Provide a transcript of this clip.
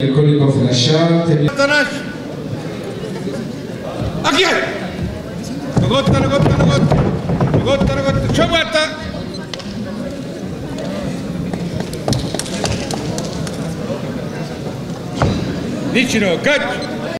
Коликов Наша. Танаш! Акия! Нагот, нагот, нагот! Нагот, нагот! Чобата! Ничино, кач!